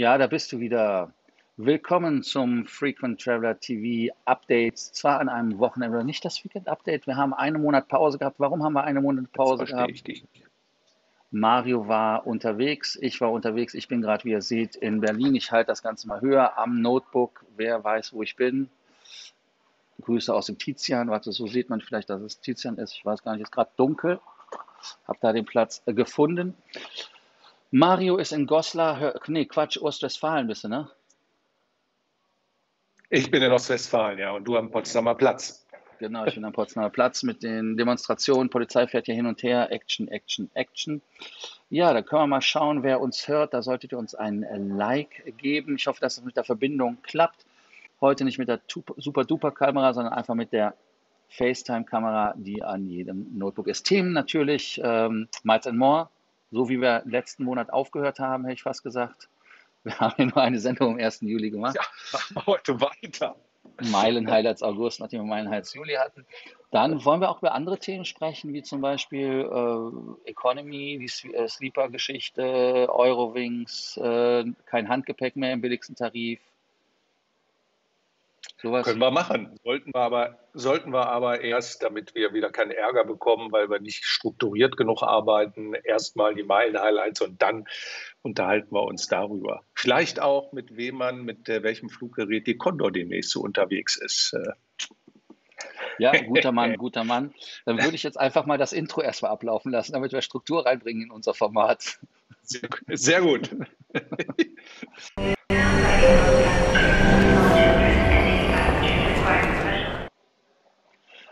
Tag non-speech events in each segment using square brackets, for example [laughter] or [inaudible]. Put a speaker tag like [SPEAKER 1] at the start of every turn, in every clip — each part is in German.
[SPEAKER 1] Ja, da bist du wieder. Willkommen zum Frequent Traveler TV Update. Zwar an einem Wochenende, nicht das Weekend Update. Wir haben einen Monat Pause gehabt. Warum haben wir einen Monat Pause gehabt?
[SPEAKER 2] ich dich nicht.
[SPEAKER 1] Mario war unterwegs, ich war unterwegs. Ich bin gerade, wie ihr seht, in Berlin. Ich halte das Ganze mal höher am Notebook. Wer weiß, wo ich bin. Grüße aus dem Tizian. Warte, so sieht man vielleicht, dass es Tizian ist. Ich weiß gar nicht, es ist gerade dunkel. Hab da den Platz äh, gefunden. Mario ist in Goslar, nee, Quatsch, Ostwestfalen bist du, ne?
[SPEAKER 2] Ich bin in Ostwestfalen, ja, und du am Potsdamer Platz.
[SPEAKER 1] Genau, ich bin am Potsdamer Platz mit den Demonstrationen. Polizei fährt hier hin und her. Action, Action, Action. Ja, da können wir mal schauen, wer uns hört. Da solltet ihr uns ein Like geben. Ich hoffe, dass es mit der Verbindung klappt. Heute nicht mit der Super-Duper-Kamera, sondern einfach mit der FaceTime-Kamera, die an jedem Notebook ist. Themen natürlich ähm, Miles and More, so wie wir letzten Monat aufgehört haben, hätte ich fast gesagt. Wir haben ja nur eine Sendung am 1. Juli gemacht.
[SPEAKER 2] Ja, [laughs] heute weiter.
[SPEAKER 1] Meilen-Highlights August, nachdem wir Meilen-Highlights Juli hatten. Dann wollen wir auch über andere Themen sprechen, wie zum Beispiel äh, Economy, die äh, Sleeper-Geschichte, Eurowings, äh, kein Handgepäck mehr im billigsten Tarif. Sowas.
[SPEAKER 2] Können wir machen. Sollten wir, aber, sollten wir aber erst, damit wir wieder keinen Ärger bekommen, weil wir nicht strukturiert genug arbeiten, erstmal die Meilen-Highlights und dann unterhalten wir uns darüber. Vielleicht auch, mit wem man, mit äh, welchem Fluggerät die Condor demnächst so unterwegs ist. Äh,
[SPEAKER 1] Ja, [laughs] guter Mann, guter Mann. Dann würde ich jetzt einfach mal das Intro erstmal ablaufen lassen, damit wir Struktur reinbringen in unser Format.
[SPEAKER 2] Sehr, sehr gut. [laughs]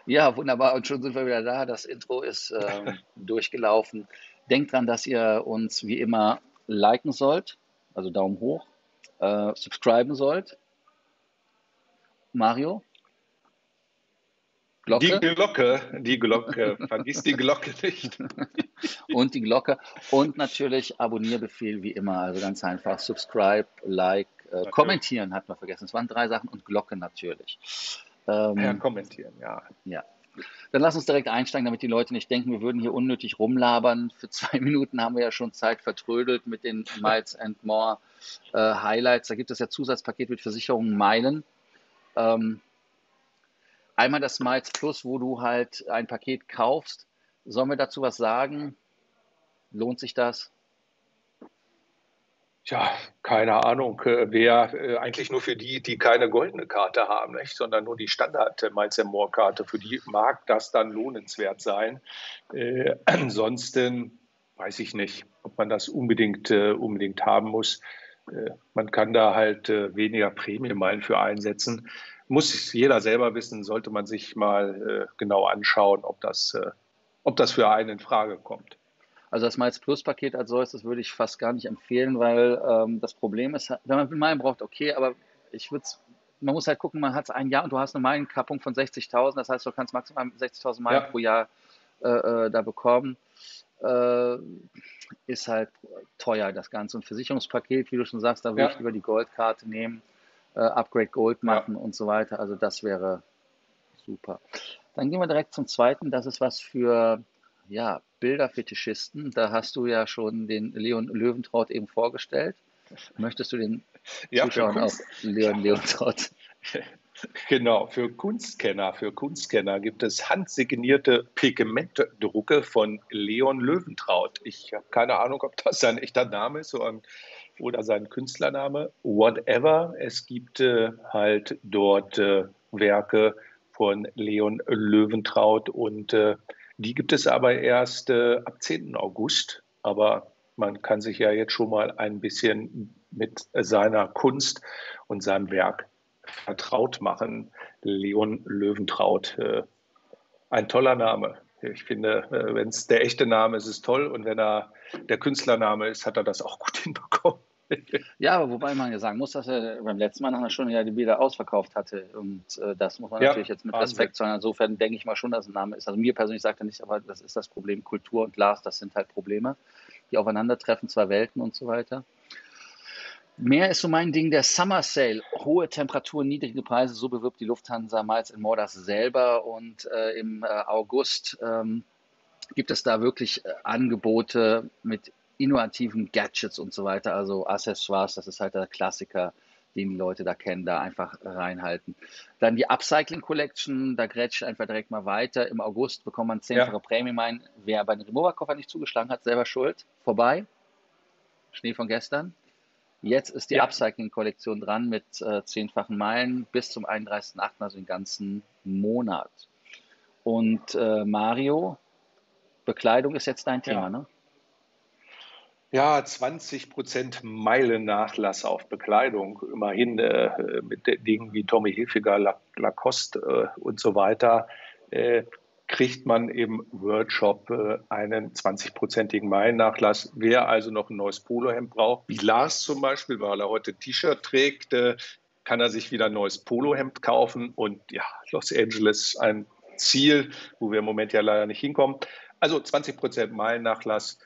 [SPEAKER 1] Ja, wunderbar. Und schon sind wir wieder da. Das Intro ist ähm, [laughs] durchgelaufen. Denkt dran, dass ihr uns wie immer liken sollt, also Daumen hoch, äh, subscriben sollt. Mario?
[SPEAKER 2] Die
[SPEAKER 1] Glocke
[SPEAKER 2] Glocke, die Glocke, vergiss die Glocke nicht. [laughs]
[SPEAKER 1] und die Glocke und natürlich Abonnierbefehl wie immer. Also ganz einfach subscribe, like, äh, kommentieren hatten wir vergessen. Es waren drei Sachen und Glocke natürlich. Ähm,
[SPEAKER 2] Ja, kommentieren, ja.
[SPEAKER 1] Ja. Dann lass uns direkt einsteigen, damit die Leute nicht denken, wir würden hier unnötig rumlabern. Für zwei [laughs] Minuten haben wir ja schon Zeit vertrödelt mit den Miles and More äh, Highlights. Da gibt es ja Zusatzpaket mit Versicherungen Meilen. Ähm, einmal das Miles Plus, wo du halt ein Paket kaufst. Sollen wir dazu was sagen? Lohnt sich das?
[SPEAKER 2] Tja, keine Ahnung. äh, Wer äh, eigentlich nur für die, die keine goldene Karte haben, nicht? sondern nur die Standard äh, More Karte, für die mag das dann lohnenswert sein. Äh, [clears throat] ansonsten weiß ich nicht, ob man das unbedingt, äh, unbedingt haben muss. Äh, man kann da halt weniger Prämienmeilen für einsetzen. Muss jeder selber wissen, sollte man sich mal genau anschauen, ob das, ob das für einen in Frage kommt.
[SPEAKER 1] Also das Miles Plus Paket als solches, das würde ich fast gar nicht empfehlen, weil ähm, das Problem ist, wenn man Meilen braucht, okay, aber ich würde man muss halt gucken, man hat ein Jahr und du hast eine Meilenkappung von 60.000, das heißt, du kannst maximal 60.000 Meilen
[SPEAKER 2] Ja.
[SPEAKER 1] pro Jahr äh, äh, da bekommen. Äh, ist halt teuer, das Ganze. Und Versicherungspaket, wie du schon sagst, da würde
[SPEAKER 2] Ja.
[SPEAKER 1] ich lieber die Goldkarte nehmen, äh, Upgrade Gold
[SPEAKER 2] Ja.
[SPEAKER 1] machen und so weiter. Also das wäre super. Dann gehen wir direkt zum zweiten. Das ist was für ja, Bilderfetischisten. Da hast du ja schon den Leon Löwentraut eben vorgestellt. Möchtest du den
[SPEAKER 2] Ja,
[SPEAKER 1] Zuschauern auch Leon Löwentraut? [laughs]
[SPEAKER 2] Genau, für Kunstkenner, für Kunstkenner gibt es handsignierte Pigmentdrucke von Leon Löwentraut. Ich habe keine Ahnung, ob das sein echter Name ist oder, oder sein Künstlername. Whatever. Es gibt äh, halt dort äh, Werke von Leon Löwentraut und äh, die gibt es aber erst äh, ab 10. August. Aber man kann sich ja jetzt schon mal ein bisschen mit seiner Kunst und seinem Werk vertraut machen. Leon Löwentraut. Äh, ein toller Name. Ich finde, äh, wenn es der echte Name ist, ist es toll. Und wenn er der Künstlername ist, hat er das auch [laughs] gut hinbekommen. [laughs]
[SPEAKER 1] Ja, aber wobei man ja sagen muss, dass er beim letzten Mal nach einer Stunde ja die Bilder ausverkauft hatte. Und äh, das muss man
[SPEAKER 2] Ja,
[SPEAKER 1] natürlich jetzt mit
[SPEAKER 2] Wahnsinn.
[SPEAKER 1] Respekt sagen. Insofern denke ich mal schon, dass ein Name ist. Also mir persönlich sagt er nicht, aber das ist das Problem. Kultur und Glas, das sind halt Probleme, die aufeinandertreffen, zwei Welten und so weiter. Mehr ist so mein Ding der Summer Sale. Hohe Temperaturen, niedrige Preise, so bewirbt die Lufthansa Miles in More das selber. Und äh, im äh, August ähm, gibt es da wirklich äh, Angebote mit innovativen Gadgets und so weiter, also Accessoires, das ist halt der Klassiker, den die Leute da kennen, da einfach reinhalten. Dann die Upcycling Collection, da grätscht einfach direkt mal weiter. Im August bekommt man zehnfache ja. Premium ein. Wer bei den Remover-Koffer nicht zugeschlagen hat, selber schuld. Vorbei. Schnee von gestern. Jetzt ist die ja. Upcycling-Kollektion dran mit äh, zehnfachen Meilen bis zum 31.08., also den ganzen Monat. Und äh, Mario, Bekleidung ist jetzt dein Thema, ja. ne?
[SPEAKER 2] Ja, 20 Prozent Meilennachlass auf Bekleidung. Immerhin äh, mit Dingen wie Tommy Hilfiger, Lacoste äh, und so weiter äh, kriegt man im Workshop äh, einen 20-prozentigen Meilennachlass. Wer also noch ein neues Polohemd braucht, wie Lars zum Beispiel, weil er heute T-Shirt trägt, äh, kann er sich wieder ein neues Polohemd kaufen. Und ja, Los Angeles ein Ziel, wo wir im Moment ja leider nicht hinkommen. Also 20 Prozent Meilennachlass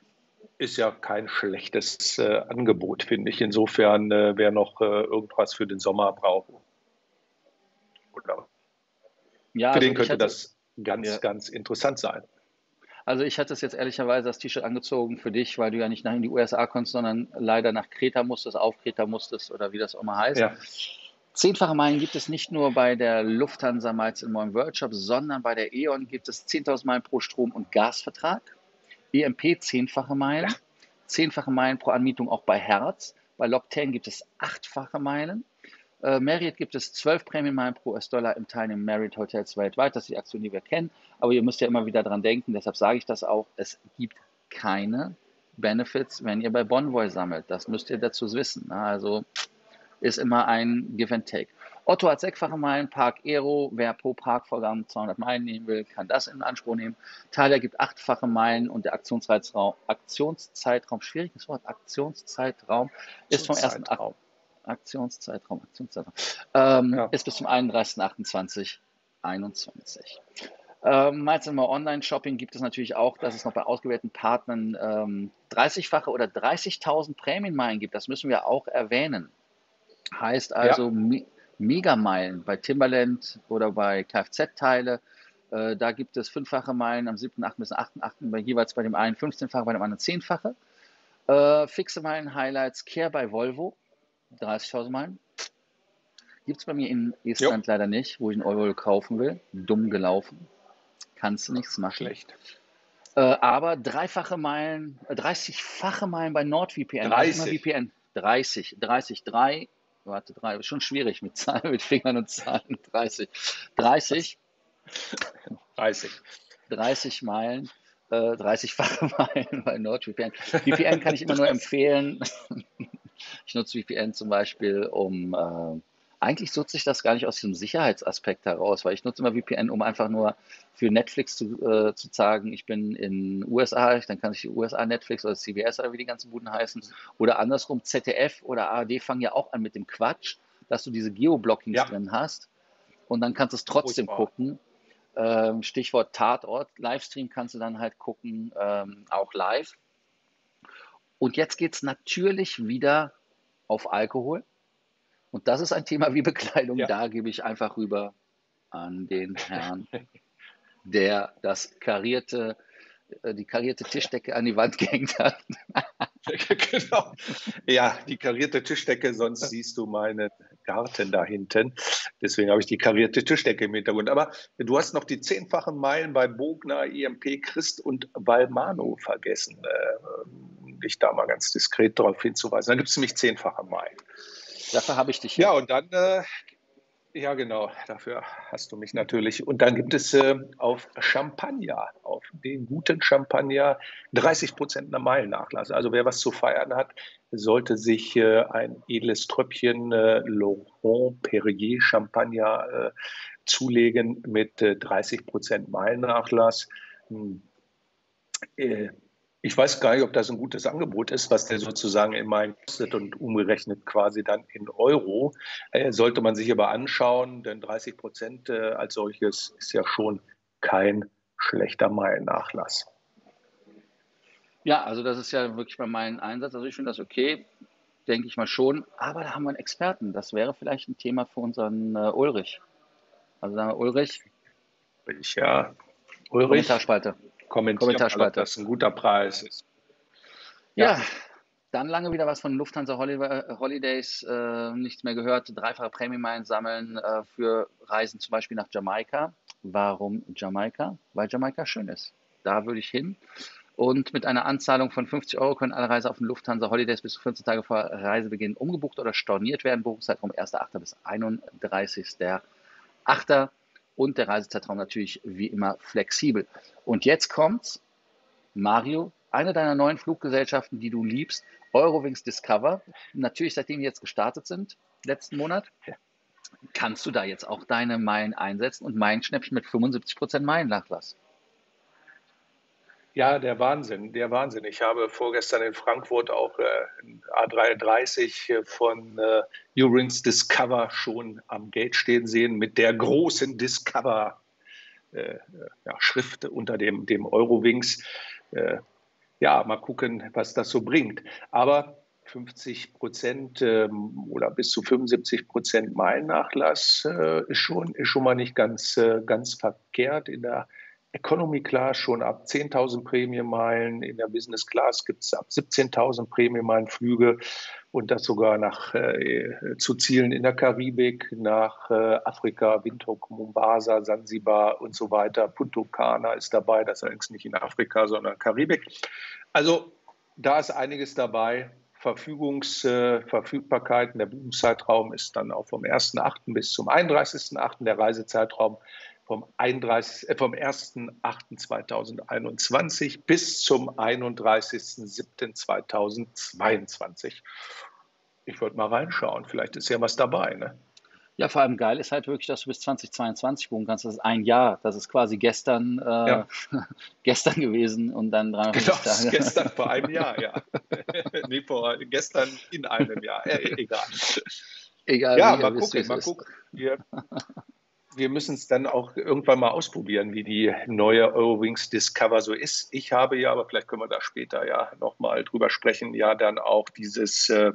[SPEAKER 2] ist ja kein schlechtes äh, Angebot, finde ich. Insofern, äh, wer noch äh, irgendwas für den Sommer braucht, oder ja, für also den könnte hatte, das ganz, ja. ganz interessant sein.
[SPEAKER 1] Also ich hatte es jetzt ehrlicherweise das T-Shirt angezogen für dich, weil du ja nicht nach in die USA kommst, sondern leider nach Kreta musstest, auf Kreta musstest oder wie das auch mal heißt. Ja. Zehnfache Meilen gibt es nicht nur bei der Lufthansa Miles in Moin World Shop, sondern bei der E.ON gibt es 10.000 Meilen pro Strom- und Gasvertrag. EMP zehnfache Meilen, zehnfache Meilen pro Anmietung auch bei Herz. Bei Loctane gibt es achtfache Meilen. Äh, Marriott gibt es zwölf Prämienmeilen pro US-Dollar im Teilnehmen Marriott Hotels weltweit. Das ist die Aktion, die wir kennen. Aber ihr müsst ja immer wieder dran denken, deshalb sage ich das auch. Es gibt keine Benefits, wenn ihr bei Bonvoy sammelt. Das müsst ihr dazu wissen. Also ist immer ein Give and Take. Otto hat sechsfache Meilen, Park Aero, wer pro Parkvorgang 200 Meilen nehmen will, kann das in Anspruch nehmen. Thalia gibt achtfache Meilen und der Aktionszeitraum, Aktionszeitraum, schwieriges Wort, Aktionszeitraum ist vom ersten Aktionszeitraum, Aktionszeitraum, Aktionszeitraum ähm, ja. ist bis zum 31.28.21. Ähm, Miles immer Online-Shopping gibt es natürlich auch, dass es noch bei ausgewählten Partnern ähm, 30-fache oder 30.000 Prämienmeilen gibt. Das müssen wir auch erwähnen. Heißt also, ja. Megameilen bei Timberland oder bei Kfz-Teile. Äh, da gibt es fünffache Meilen am 7., bis 8., 8. Bei, jeweils bei dem einen 15-fache, bei dem anderen 10-fache. Äh, fixe Meilen, Highlights, Care bei Volvo, 30.000 Meilen. Gibt es bei mir in Estland jo. leider nicht, wo ich einen Euro kaufen will. Dumm gelaufen. Kannst du nichts machen.
[SPEAKER 2] Schlecht.
[SPEAKER 1] Äh, aber dreifache Meilen, 30-fache äh, Meilen bei NordVPN.
[SPEAKER 2] 30.
[SPEAKER 1] VPN. 30, 30, 3 warte, drei, schon schwierig mit Zahlen, [laughs] mit Fingern und Zahlen. 30. 30.
[SPEAKER 2] 30.
[SPEAKER 1] 30 Meilen, äh, 30-fache [laughs] Meilen bei NordVPN. VPN kann ich immer nur empfehlen. [laughs] ich nutze VPN zum Beispiel, um äh, eigentlich nutze ich das gar nicht aus diesem Sicherheitsaspekt heraus, weil ich nutze immer VPN, um einfach nur für Netflix zu, äh, zu sagen, ich bin in USA, dann kann ich die USA Netflix oder CBS oder wie die ganzen Buden heißen. Oder andersrum, ZDF oder ARD fangen ja auch an mit dem Quatsch, dass du diese Geoblockings ja. drin hast und dann kannst du es trotzdem Furchtbar. gucken. Ähm, Stichwort Tatort, Livestream kannst du dann halt gucken, ähm, auch live. Und jetzt geht es natürlich wieder auf Alkohol. Und das ist ein Thema wie Bekleidung. Ja. Da gebe ich einfach rüber an den Herrn, [laughs] der das karierte, äh, die karierte Tischdecke an die Wand gehängt hat. [laughs]
[SPEAKER 2] genau. Ja, die karierte Tischdecke, sonst siehst du meinen Garten da hinten. Deswegen habe ich die karierte Tischdecke im Hintergrund. Aber du hast noch die zehnfachen Meilen bei Bogner, IMP, Christ und Valmano vergessen. Äh, dich da mal ganz diskret darauf hinzuweisen. Da gibt es nämlich zehnfache Meilen.
[SPEAKER 1] Dafür habe ich dich.
[SPEAKER 2] Ja, und dann, äh, ja genau, dafür hast du mich natürlich. Und dann gibt es äh, auf Champagner, auf den guten Champagner, 30 Prozent einer Meilennachlass. Also wer was zu feiern hat, sollte sich äh, ein edles Tröpfchen äh, Laurent Perrier Champagner äh, zulegen mit 30 äh, Prozent Meilennachlass. Hm ich weiß gar nicht, ob das ein gutes Angebot ist, was der sozusagen in Meilen kostet und umgerechnet quasi dann in Euro. Äh, sollte man sich aber anschauen, denn 30 Prozent äh, als solches ist ja schon kein schlechter Meilennachlass.
[SPEAKER 1] Ja, also das ist ja wirklich bei meinem Einsatz. Also ich finde das okay, denke ich mal schon. Aber da haben wir einen Experten. Das wäre vielleicht ein Thema für unseren äh, Ulrich. Also sagen wir Ulrich.
[SPEAKER 2] Ja,
[SPEAKER 1] Ulrich. Kommentarspalte
[SPEAKER 2] kommentieren, dass das ein guter Preis ist.
[SPEAKER 1] Ja, ja dann lange wieder was von Lufthansa Holidays äh, nichts mehr gehört. Dreifache Prämien sammeln äh, für Reisen zum Beispiel nach Jamaika. Warum Jamaika? Weil Jamaika schön ist. Da würde ich hin. Und mit einer Anzahlung von 50 Euro können alle Reisen auf den Lufthansa Holidays bis zu 14 Tage vor Reisebeginn umgebucht oder storniert werden. Buchungszeitraum 1.8. bis 31.8. Und der Reisezeitraum natürlich wie immer flexibel. Und jetzt kommt's. Mario, eine deiner neuen Fluggesellschaften, die du liebst, Eurowings Discover, natürlich seitdem die jetzt gestartet sind, letzten Monat, kannst du da jetzt auch deine Meilen einsetzen und Meilenschnäppchen mit 75% Meilennachlass.
[SPEAKER 2] Ja, der Wahnsinn, der Wahnsinn. Ich habe vorgestern in Frankfurt auch äh, A330 von äh, Eurowings Discover schon am Gate stehen sehen mit der großen Discover äh, ja, Schrift unter dem, dem Eurowings. Äh, ja, mal gucken, was das so bringt. Aber 50 Prozent ähm, oder bis zu 75 Prozent Meilennachlass äh, ist, schon, ist schon mal nicht ganz, äh, ganz verkehrt. In der Economy Class schon ab 10.000 Prämienmeilen, in der Business Class gibt es ab 17.000 Prämienmeilen Flüge und das sogar nach, äh, zu Zielen in der Karibik, nach äh, Afrika, Windhoek, Mombasa, Sansibar und so weiter. Punta Cana ist dabei, das allerdings nicht in Afrika, sondern Karibik. Also da ist einiges dabei. Verfügungs, äh, Verfügbarkeiten, der Buchungszeitraum ist dann auch vom 1.8. bis zum 31.8. der Reisezeitraum vom, 31, äh, vom 1.8.2021 bis zum 31.07.2022. Ich wollte mal reinschauen, vielleicht ist ja was dabei. Ne?
[SPEAKER 1] Ja, vor allem geil ist halt wirklich, dass du bis 2022 buchen kannst. Das ist ein Jahr. Das ist quasi gestern, äh, ja. [laughs] gestern gewesen und dann
[SPEAKER 2] 350 genau, Tage. [laughs] gestern vor einem [laughs] Jahr, ja. nee, vor, gestern in einem Jahr. Äh, egal. Egal. Ja, mal gucken, mal gucken. Wir, wir müssen es dann auch irgendwann mal ausprobieren, wie die neue Eurowings Discover so ist. Ich habe ja, aber vielleicht können wir da später ja nochmal drüber sprechen, ja dann auch dieses äh,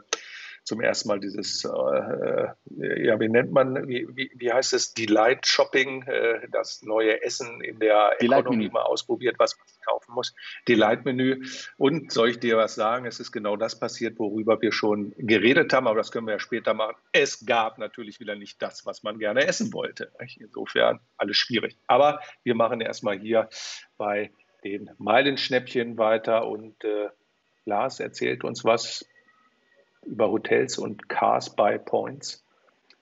[SPEAKER 2] zum ersten Mal dieses, äh, äh, ja, wie nennt man, wie, wie, wie heißt es, Delight Shopping, äh, das neue Essen in der Economy mal ausprobiert, was man kaufen muss. Delight-Menü. Und soll ich dir was sagen? Es ist genau das passiert, worüber wir schon geredet haben, aber das können wir ja später machen. Es gab natürlich wieder nicht das, was man gerne essen wollte. Insofern alles schwierig. Aber wir machen erstmal hier bei den Meilenschnäppchen weiter und äh, Lars erzählt uns was über Hotels und Cars by Points.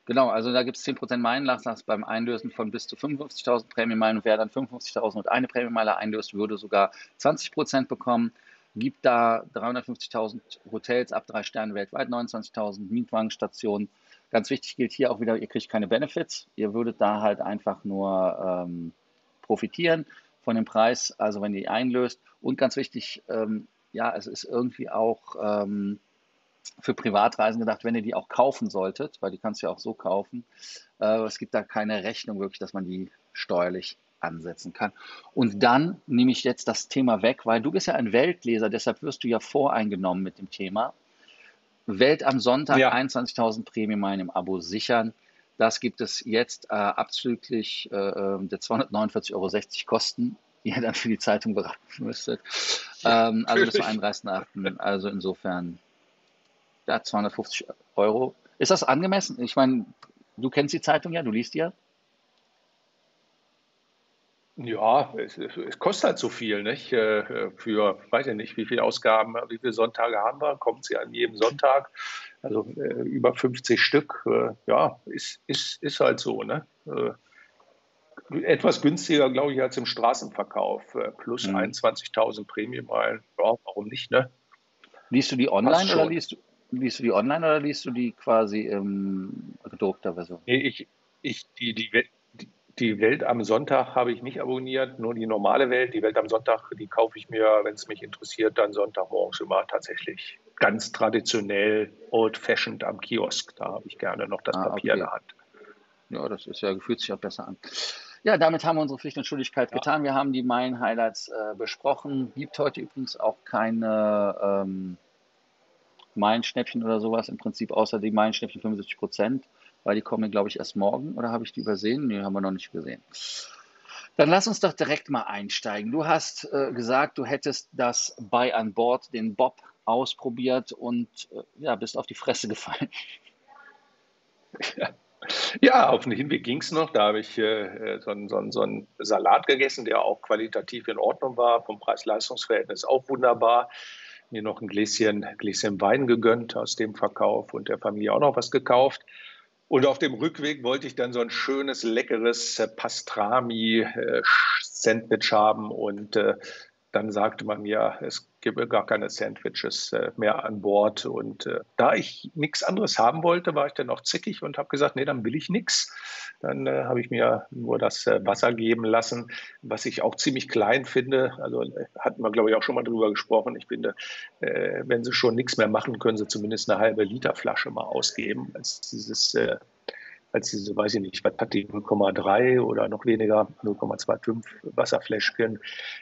[SPEAKER 1] Genau, also da gibt es 10% Meilennachlass beim Einlösen von bis zu 55.000 Prämienmeilen. Wer dann 55.000 und eine Prämienmeile einlöst, würde sogar 20% bekommen. Gibt da 350.000 Hotels ab drei Sternen weltweit, 29.000 Mietwagenstationen. Ganz wichtig gilt hier auch wieder, ihr kriegt keine Benefits. Ihr würdet da halt einfach nur ähm, profitieren von dem Preis, also wenn ihr einlöst. Und ganz wichtig, ähm, ja, es ist irgendwie auch ähm, für Privatreisen gedacht, wenn ihr die auch kaufen solltet, weil die kannst du ja auch so kaufen. Äh, es gibt da keine Rechnung wirklich, dass man die steuerlich ansetzen kann. Und dann nehme ich jetzt das Thema weg, weil du bist ja ein Weltleser, deshalb wirst du ja voreingenommen mit dem Thema. Welt am Sonntag ja. 21.000 Prämienmeilen im Abo sichern. Das gibt es jetzt äh, abzüglich äh, ähm, der 249,60 Euro Kosten, die ihr dann für die Zeitung beraten müsstet. Ähm, also bis zum 31.8. Also insofern ja, 250 Euro. Ist das angemessen? Ich meine, du kennst die Zeitung ja, du liest die ja.
[SPEAKER 2] Ja, es, es, kostet halt so viel, nicht? Äh, für, weiß ich nicht, wie viele Ausgaben, wie viele Sonntage haben wir? Kommt sie an jedem Sonntag? Also äh, über 50 Stück. Äh, ja, ist, ist, ist halt so, ne? Etwas günstiger, glaube ich, als im Straßenverkauf. Plus mhm. 21.000 Prämienmeilen. Ja, warum nicht, ne?
[SPEAKER 1] Liest du die online oder liest du, Liest du die online oder liest du die quasi in gedruckter Version?
[SPEAKER 2] Nee, ich, ich, die, die, die Welt am Sonntag habe ich nicht abonniert, nur die normale Welt. Die Welt am Sonntag, die kaufe ich mir, wenn es mich interessiert, dann Sonntagmorgens immer tatsächlich ganz traditionell, old-fashioned am Kiosk. Da habe ich gerne noch das ah, Papier okay. in der Hand.
[SPEAKER 1] Ja, das ist ja, fühlt sich auch besser an. Ja, damit haben wir unsere Pflicht und Schuldigkeit ja. getan. Wir haben die Meilen-Highlights äh, besprochen. Gibt heute übrigens auch keine ähm, Meilenschnäppchen oder sowas im Prinzip, außer die Meilenschnäppchen 75 Prozent, weil die kommen, glaube ich, erst morgen oder habe ich die übersehen? Nee, haben wir noch nicht gesehen. Dann lass uns doch direkt mal einsteigen. Du hast äh, gesagt, du hättest das Buy an Bord, den Bob ausprobiert und äh, ja, bist auf die Fresse gefallen. [laughs]
[SPEAKER 2] Ja. Auf den Hinweg ging es noch. Da habe ich äh, so, so, so, einen Salat gegessen, der auch qualitativ in Ordnung war, vom Preis-Leistungs-Verhältnis auch wunderbar. Mir noch ein Gläschen, Gläschen Wein gegönnt aus dem Verkauf und der Familie auch noch was gekauft. Und auf dem Rückweg wollte ich dann so ein schönes, leckeres Pastrami-Sandwich haben und äh, dann sagte man mir, es gebe gar keine Sandwiches äh, mehr an Bord. Und äh, da ich nichts anderes haben wollte, war ich dann auch zickig und habe gesagt, nee, dann will ich nichts. Dann äh, habe ich mir nur das Wasser geben lassen, was ich auch ziemlich klein finde. Also hatten wir, glaube ich, auch schon mal drüber gesprochen. Ich finde, wenn sie schon nichts mehr machen, können sie zumindest eine halbe Liter Flasche mal ausgeben, als dieses als diese, weiß ich nicht, was hat die 0,3 oder noch weniger, 0,25 Wasserfläschchen.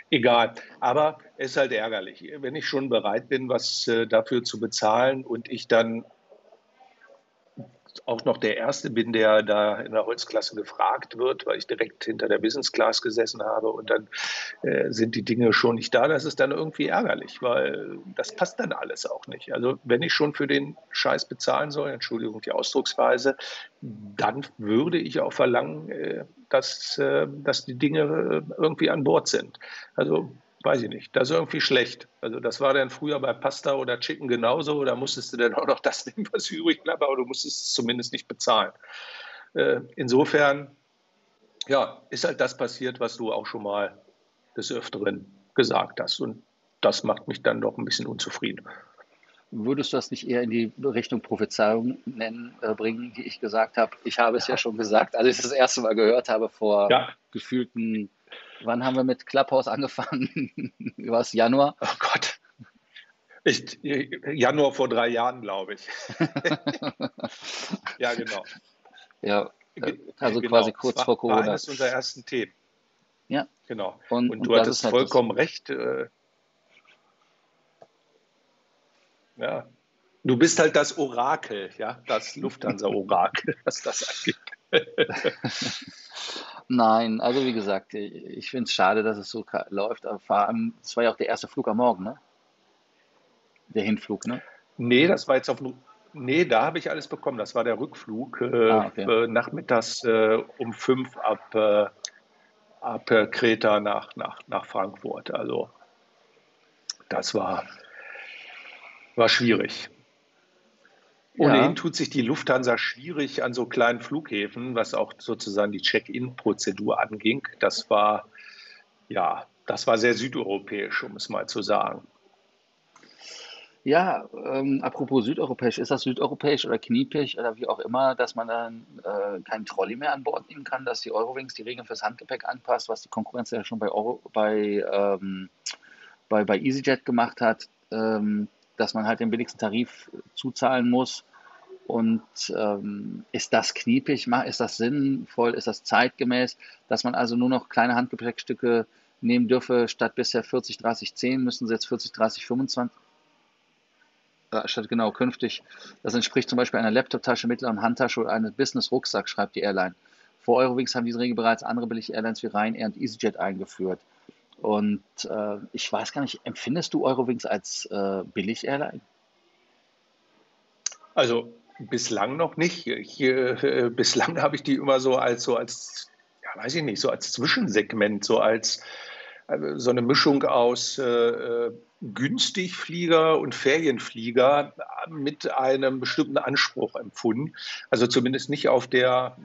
[SPEAKER 2] Egal. Aber es ist halt ärgerlich. Wenn ich schon bereit bin, was äh, dafür zu bezahlen und ich dann auch noch der Erste bin, der da in der Holzklasse gefragt wird, weil ich direkt hinter der Business Class gesessen habe und dann äh, sind die Dinge schon nicht da. Das ist dann irgendwie ärgerlich, weil das passt dann alles auch nicht. Also wenn ich schon für den Scheiß bezahlen soll, Entschuldigung die Ausdrucksweise, dann würde ich auch verlangen, äh, dass, äh, dass die Dinge äh, irgendwie an Bord sind. Also weiß ich nicht, das ist irgendwie schlecht. Also das war dann früher bei Pasta oder Chicken genauso, da musstest du dann [laughs] auch noch das nehmen, was übrig bleibt, aber du musstest es zumindest nicht bezahlen. Äh, insofern, ja, ist halt das passiert, was du auch schon mal des Öfteren gesagt hast. Und das macht mich dann doch ein bisschen unzufrieden.
[SPEAKER 1] Würdest du das nicht eher in die Richtung Prophezeiung nennen, äh, bringen, die ich gesagt habe? Ich habe es ja. ja schon gesagt, als ich das erste Mal gehört habe vor ja. gefühlten Wann haben wir mit Clubhouse angefangen? [laughs] War es Januar?
[SPEAKER 2] Oh Gott. Ich, Januar vor drei Jahren, glaube ich. [laughs] ja, genau.
[SPEAKER 1] Ja, also genau. quasi kurz war, vor Corona. War
[SPEAKER 2] eines unserer ersten Themen.
[SPEAKER 1] Ja.
[SPEAKER 2] Genau. Und, und du und hattest halt vollkommen recht. Äh, ja. Du bist halt das Orakel, ja, das Lufthansa-Orakel, was das angeht. [laughs]
[SPEAKER 1] Nein, also wie gesagt, ich finde es schade, dass es so läuft. Aber vor allem, es war ja auch der erste Flug am Morgen, ne? Der Hinflug, ne?
[SPEAKER 2] Nee, das war jetzt auf. Nee, da habe ich alles bekommen. Das war der Rückflug. Äh, ah, okay. äh, nachmittags äh, um fünf ab, äh, ab äh, Kreta nach, nach, nach Frankfurt. Also, das war, war schwierig. Ohnehin tut sich die Lufthansa schwierig an so kleinen Flughäfen, was auch sozusagen die Check-in-Prozedur anging. Das war, ja, das war sehr südeuropäisch, um es mal zu sagen.
[SPEAKER 1] Ja, ähm, apropos südeuropäisch, ist das südeuropäisch oder kniepig oder wie auch immer, dass man dann äh, keinen Trolley mehr an Bord nehmen kann, dass die Eurowings die Regeln fürs Handgepäck anpasst, was die Konkurrenz ja schon bei, Euro, bei, ähm, bei, bei EasyJet gemacht hat. Ähm, dass man halt den billigsten Tarif zuzahlen muss. Und ähm, ist das kniepig? Ist das sinnvoll? Ist das zeitgemäß? Dass man also nur noch kleine Handgepäckstücke nehmen dürfe, statt bisher 40, 30, 10, müssen sie jetzt 40, 30, 25 statt genau künftig. Das entspricht zum Beispiel einer Laptoptasche, mittleren Handtasche oder einem Business-Rucksack, schreibt die Airline. Vor Eurowings haben diese Regel bereits andere billige Airlines wie Ryanair und EasyJet eingeführt. Und äh, ich weiß gar nicht, empfindest du Eurowings als äh, Billig-Airline?
[SPEAKER 2] Also bislang noch nicht. Ich, äh, bislang habe ich die immer so als so als, ja, weiß ich nicht, so als Zwischensegment, so als also so eine Mischung aus äh, äh Günstigflieger und Ferienflieger mit einem bestimmten Anspruch empfunden. Also zumindest nicht auf der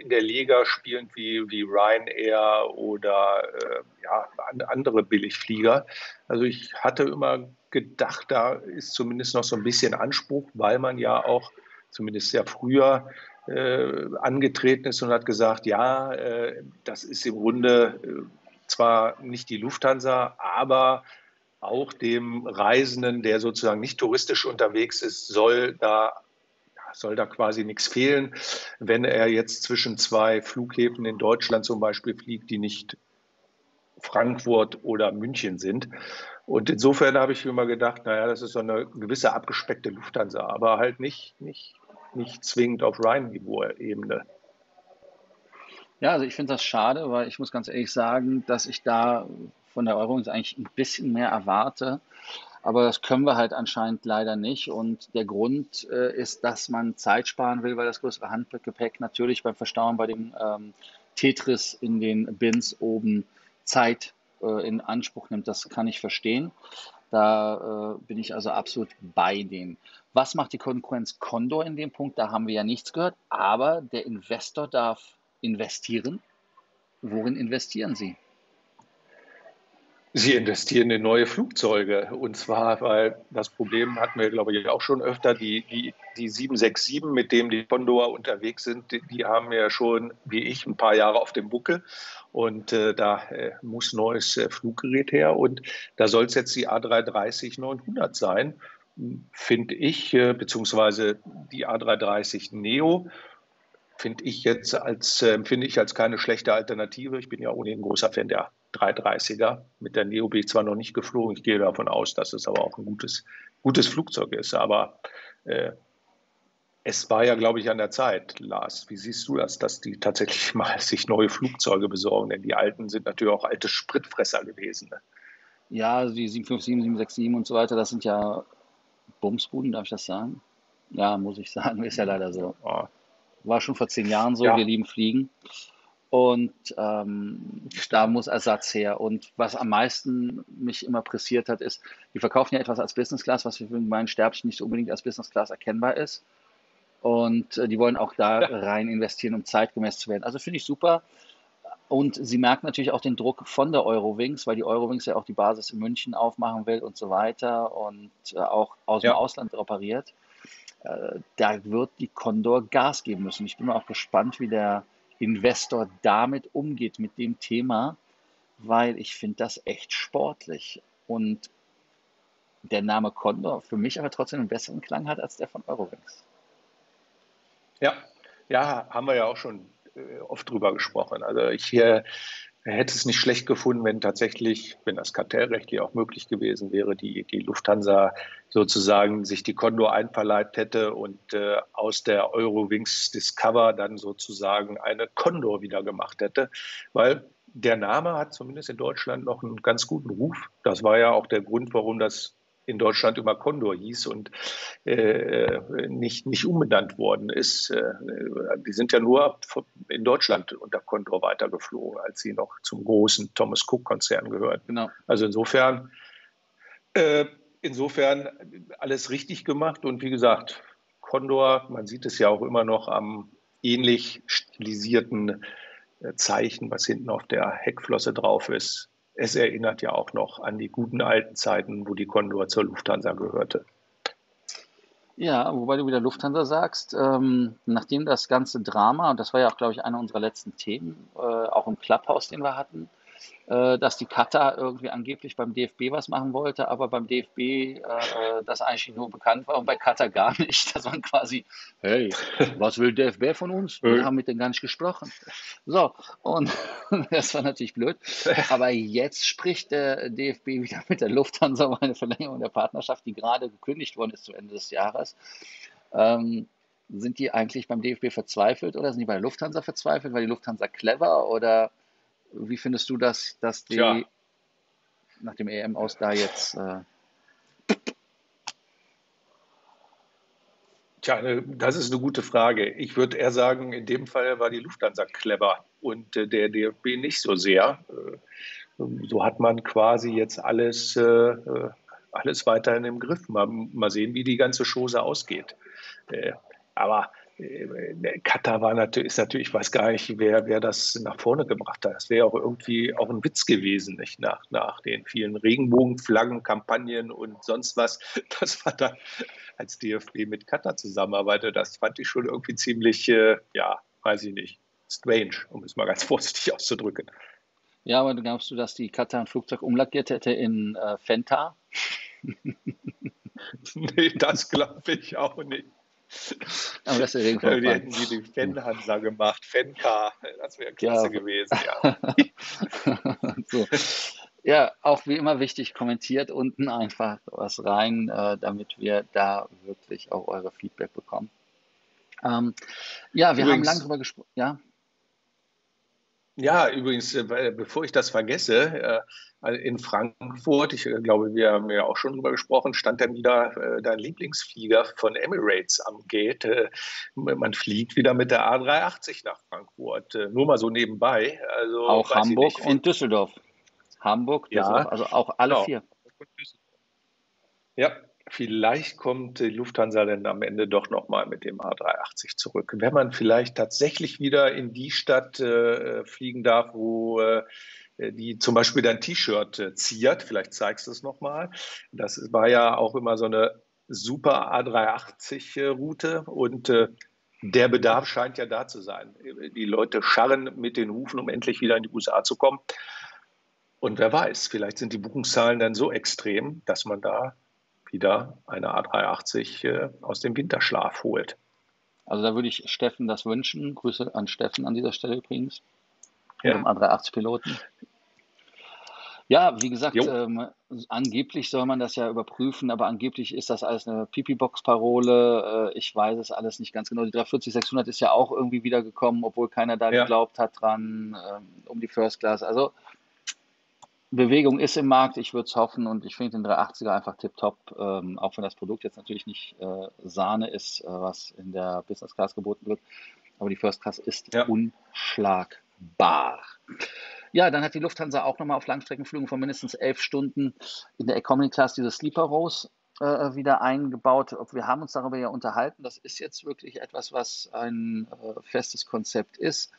[SPEAKER 2] in der Liga spielend wie, wie Ryanair oder äh, ja, andere Billigflieger. Also ich hatte immer gedacht, da ist zumindest noch so ein bisschen Anspruch, weil man ja auch zumindest sehr früher äh, angetreten ist und hat gesagt, ja, äh, das ist im Grunde äh, zwar nicht die Lufthansa, aber auch dem Reisenden, der sozusagen nicht touristisch unterwegs ist, soll da soll da quasi nichts fehlen, wenn er jetzt zwischen zwei Flughäfen in Deutschland zum Beispiel fliegt, die nicht Frankfurt oder München sind. Und insofern habe ich immer gedacht, naja, das ist so eine gewisse abgespeckte Lufthansa, aber halt nicht, nicht, nicht zwingend auf Rhein-Niveau-Ebene.
[SPEAKER 1] Ja, also ich finde das schade, weil ich muss ganz ehrlich sagen, dass ich da von der Euro eigentlich ein bisschen mehr erwarte. Aber das können wir halt anscheinend leider nicht. Und der Grund äh, ist, dass man Zeit sparen will, weil das größere Handgepäck natürlich beim Verstauen bei dem ähm, Tetris in den Bins oben Zeit äh, in Anspruch nimmt. Das kann ich verstehen. Da äh, bin ich also absolut bei denen. Was macht die Konkurrenz Condor in dem Punkt? Da haben wir ja nichts gehört. Aber der Investor darf investieren. Worin investieren Sie?
[SPEAKER 2] Sie investieren in neue Flugzeuge. Und zwar, weil das Problem hatten wir, glaube ich, auch schon öfter, die, die, die 767, mit denen die Condor unterwegs sind, die, die, haben ja schon, wie ich, ein paar Jahre auf dem Buckel. Und äh, da äh, muss neues äh, Fluggerät her. Und da soll es jetzt die A330-900 sein, finde ich, äh, beziehungsweise die A330 Neo finde ich jetzt als, empfinde ich als keine schlechte Alternative. Ich bin ja ohnehin großer Fan der 330er. Mit der Neo bin ich zwar noch nicht geflogen, ich gehe davon aus, dass es aber auch ein gutes, gutes Flugzeug ist. Aber äh, es war ja, glaube ich, an der Zeit, Lars. Wie siehst du das, dass die tatsächlich [laughs] mal sich neue Flugzeuge besorgen? Denn die alten sind natürlich auch alte Spritfresser gewesen. Ne?
[SPEAKER 1] Ja, also die 757, 767 und so weiter, das sind ja Bumsbuden, darf ich das sagen? Ja, muss ich sagen, [laughs] ist ja leider so. War schon vor zehn Jahren so, ja. wir lieben Fliegen. Und ähm, da muss Ersatz her. Und was am meisten mich immer pressiert hat, ist, die verkaufen ja etwas als Business Class, was für meinen Sterblichen nicht unbedingt als Business Class erkennbar ist. Und äh, die wollen auch da rein investieren, um zeitgemäß zu werden. Also finde ich super. Und sie merken natürlich auch den Druck von der Eurowings, weil die Eurowings ja auch die Basis in München aufmachen will und so weiter und äh, auch aus ja. dem Ausland operiert. Äh, da wird die Condor Gas geben müssen. Ich bin mal auch gespannt, wie der Investor damit umgeht, mit dem Thema, weil ich finde das echt sportlich. Und der Name Condor für mich aber trotzdem einen besseren Klang hat als der von Eurowings.
[SPEAKER 2] Ja, ja, haben wir ja auch schon äh, oft drüber gesprochen. Also ich äh, hätte es nicht schlecht gefunden, wenn tatsächlich, wenn das kartellrechtlich auch möglich gewesen wäre, die, die Lufthansa sozusagen sich die Condor einverleibt hätte und äh, aus der Eurowings Discover dann sozusagen eine Condor wieder gemacht hätte, weil der Name hat zumindest in Deutschland noch einen ganz guten Ruf. Das war ja auch der Grund, warum das in Deutschland immer Condor hieß und äh, nicht, nicht umbenannt worden ist. Äh, die sind ja nur in Deutschland unter Condor weitergeflogen, als sie noch zum großen Thomas Cook-Konzern gehörten. Genau. Also insofern, äh, insofern alles richtig gemacht und wie gesagt, Condor, man sieht es ja auch immer noch am ähnlich stilisierten äh, Zeichen, was hinten auf der Heckflosse drauf ist es erinnert ja auch noch an die guten alten Zeiten, wo die Condor zur Lufthansa gehörte.
[SPEAKER 1] Ja, wobei du wieder Lufthansa sagst, ähm, nachdem das ganze Drama, und das war ja auch, glaube ich, einer unserer letzten Themen, äh, auch im Clubhouse, den wir hatten, dass die Katar irgendwie angeblich beim DFB was machen wollte, aber beim DFB äh, das eigentlich nur bekannt war und bei Katar gar nicht. [laughs] Das waren quasi, hey, was will DFB von uns? Wir haben mit denen gar nicht gesprochen. So, und [laughs] das war natürlich blöd. Aber jetzt spricht der DFB wieder mit der Lufthansa über eine Verlängerung der Partnerschaft, die gerade gekündigt worden ist zum Ende des Jahres. Ähm, sind die eigentlich beim DFB verzweifelt oder sind die bei der Lufthansa verzweifelt? War die Lufthansa clever oder wie findest du das, dass die Tja. nach dem EM aus da jetzt. Äh
[SPEAKER 2] Tja, ne, das ist eine gute Frage. Ich würde eher sagen, in dem Fall war die Lufthansa clever und äh, der DFB nicht so sehr. Äh, so hat man quasi jetzt alles, äh, alles weiterhin im Griff. Mal, mal sehen, wie die ganze Chose ausgeht. aber äh, Katar war natürlich, ist natürlich, ich weiß gar nicht, wer, wer das nach vorne gebracht hat. Das wäre auch irgendwie auch ein Witz gewesen, nicht? Nach, nach den vielen Regenbogenflaggen, Kampagnen und sonst was, [laughs] dass man dann als DFB mit Katar zusammenarbeitet. Das fand ich schon irgendwie ziemlich, äh, ja, weiß ich nicht, strange, um es mal ganz [laughs] vorsichtig auszudrücken.
[SPEAKER 1] Ja, aber glaubst du, dass die Katar ein Flugzeug umlackiert hätte in äh, Fenta? [laughs]
[SPEAKER 2] nee, das glaube ich auch nicht. Aber das ist ja Die hätten die, Fanhansa gemacht, Fancar, das wäre klasse ja. gewesen,
[SPEAKER 1] ja. [laughs] so. Ja, auch wie immer wichtig, kommentiert unten einfach was rein, äh, damit wir da wirklich auch eure Feedback bekommen. Ähm, ja, wir Übrigens, haben lange drüber gesprochen. Ja.
[SPEAKER 2] Ja, übrigens, äh, bevor ich das vergesse, äh, in Frankfurt, ich äh, glaube, wir haben ja auch schon drüber gesprochen, stand dann wieder dein Lieblingsflieger von Emirates am Gate. Man fliegt wieder mit der A380 nach Frankfurt. Nur mal so nebenbei.
[SPEAKER 1] Also, auch Hamburg nicht, und Düsseldorf. Hamburg, Düsseldorf, ja, also auch alle genau. vier.
[SPEAKER 2] Ja, Vielleicht kommt die Lufthansa dann am Ende doch nochmal mit dem A380 zurück. Wenn man vielleicht tatsächlich wieder in die Stadt äh, fliegen darf, wo äh, die zum Beispiel dein T-Shirt äh, ziert, vielleicht zeigst du es nochmal. Das war ja auch immer so eine super A380-Route und äh, der Bedarf scheint ja da zu sein. Die Leute scharren mit den Hufen, um endlich wieder in die USA zu kommen. Und wer weiß, vielleicht sind die Buchungszahlen dann so extrem, dass man da wieder eine A380 äh, aus dem Winterschlaf holt.
[SPEAKER 1] Also da würde ich Steffen das wünschen. Grüße an Steffen an dieser Stelle übrigens. Ja. Dem A380-Piloten. Ja, wie gesagt, ähm, angeblich soll man das ja überprüfen, aber angeblich ist das alles eine Pipi-Box-Parole. Äh, ich weiß es alles nicht ganz genau. Die 340-600 ist ja auch irgendwie wiedergekommen, obwohl keiner da ja. geglaubt hat dran, ähm, um die First Class. Also Bewegung ist im Markt, ich würde es hoffen und ich finde den 380er einfach tipptopp, ähm, auch wenn das Produkt jetzt natürlich nicht äh, Sahne ist, äh, was in der Business Class geboten wird, aber die First Class ist ja. unschlagbar. Ja, dann hat die Lufthansa auch nochmal auf Langstreckenflügen von mindestens elf Stunden in der Economy Class diese Sleeper Rows äh, wieder eingebaut. Wir haben uns darüber ja unterhalten. Das ist jetzt wirklich etwas, was ein äh, festes Konzept ist